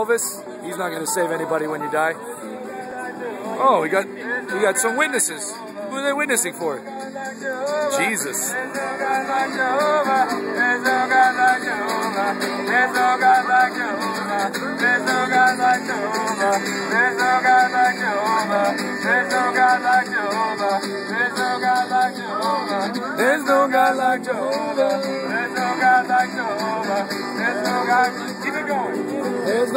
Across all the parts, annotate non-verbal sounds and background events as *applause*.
Elvis, he's not going to save anybody when you die. Oh, we got we got some witnesses. Who are they witnessing for? Jesus. There's no God like Jehovah. There's no God like Jehovah. There's no God. Keep it going.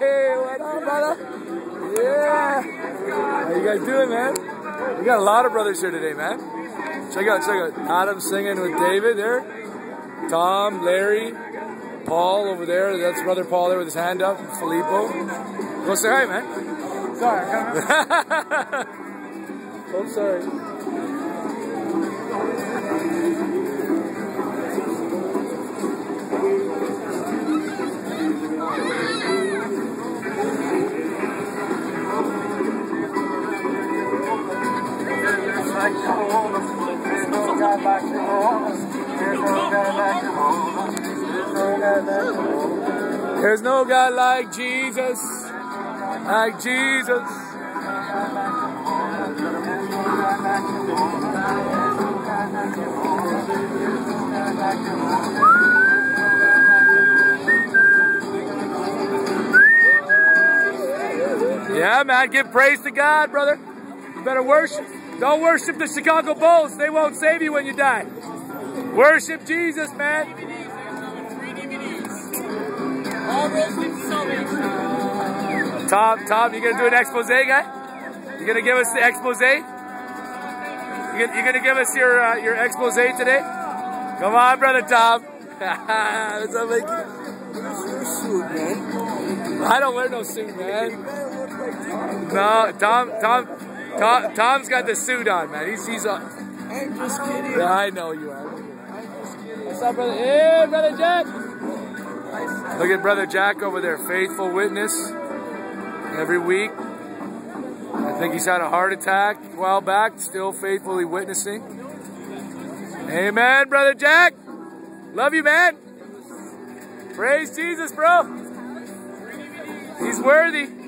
Hey, what up, brother? Yeah. How you guys doing, man? We got a lot of brothers here today, man. Check out, check out. Adam singing with David there. Tom, Larry, Paul over there. That's brother Paul there with his hand up. Phillipo. Go say hi, man. Sorry, *laughs* I'm sorry. There's no God like Jesus, like Jesus. Yeah, man, give praise to God, brother. You better worship. Don't worship the Chicago Bulls. They won't save you when you die. Worship Jesus, man. Tom, Tom, you gonna do an expose, guy? You gonna give us the expose? You gonna, you gonna give us your uh, your expose today? Come on, brother Tom. What's up, Mikey? I don't wear no suit, man. No, Tom, Tom, Tom, Tom's got the suit on, man. He's he's. Uh, I'm just kidding. yeah, I know you are. I'm just kidding. What's up, brother? Hey, brother Jack. Look at brother Jack over there, faithful witness every week. I think he's had a heart attack a while back, still faithfully witnessing. Amen, brother Jack. Love you, man. Praise Jesus, bro. He's worthy.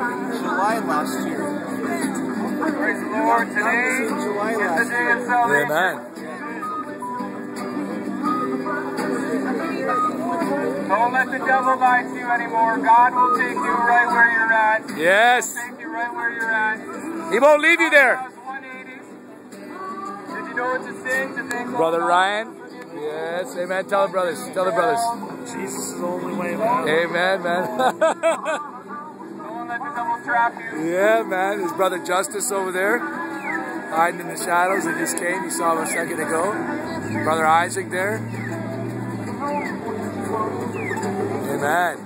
July last year. Praise the Lord. Today is July the last day year. of salvation. Amen. Don't let the devil bite you anymore. God will take you right where you're at. Yes. Take you right where you're at. He won't leave you there. Psalms 180. Did you know it's a sin to think Brother Ryan. Yes. Amen. Tell the brothers. Tell the brothers. Jesus is the only way, man. Amen, man. *laughs* Let the devil trap you. yeah, man. His brother Justice over there, hiding in the shadows. He just came. You saw him a second ago. Brother Isaac there. Amen.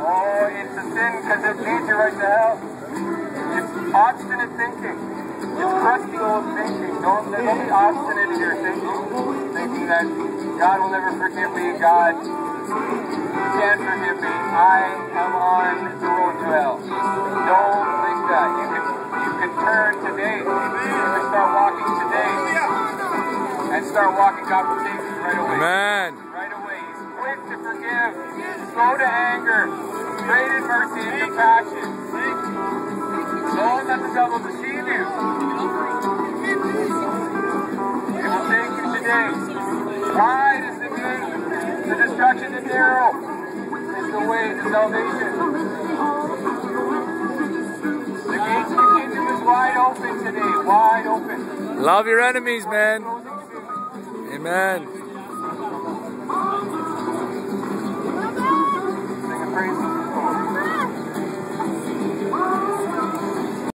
Oh, it's a sin because it leads you right to hell. It's obstinate thinking. It's crusty old thinking. Don't, don't be obstinate in your thinking. Thinking that God will never forgive me. God can't forgive me. I am start. God will take you right away right away. He's quick to forgive, slow to anger, great in mercy and compassion. Don't let the devil deceive you. He will take you today. Wide is the gate, the destruction is narrow is the way to salvation. The gate to the kingdom is wide open today, wide open. Love your enemies, man. Amen.